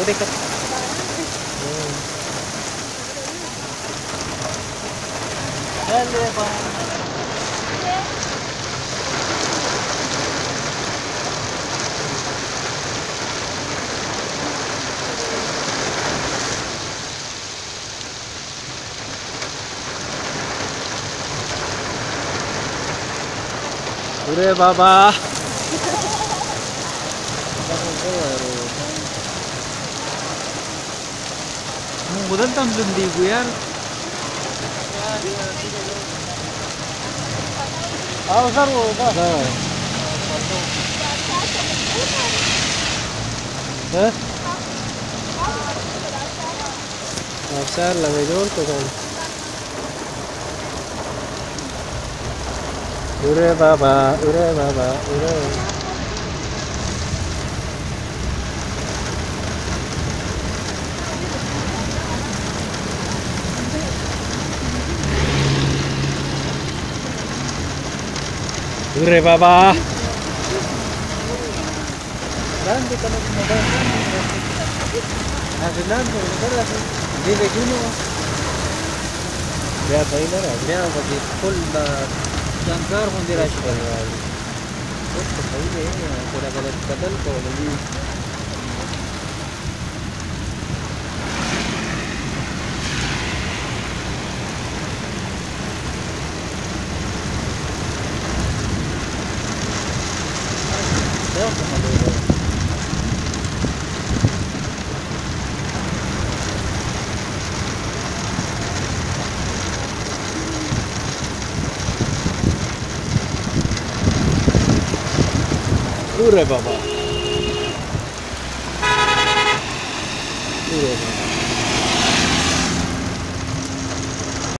Oh, dekat. 보단 땀든디구야 아우 사로 오다 ها؟ افسر لگه جور کدن اوره بابا اوره بابا اوره Góry baba! Grande también como grande. Adelante, recuerda, vive uno. بیا په این را بیا په دې خپل ځانګار باندې راشي په دې باندې اوس په دې نه کولا کول بدل کولې Kurwa baba. Kurwa baba.